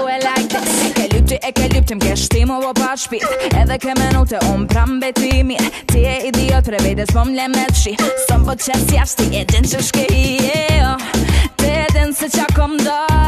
Oh, like E ke lypti, e ke lypti, më kesh ti vo pa shpit Edhe ke menu të unë pram betimi Ti e idiot, revejt e s'pom le me të shi Sëm po qësë jashti, e din që shke i e o Te din se qa kom dojnë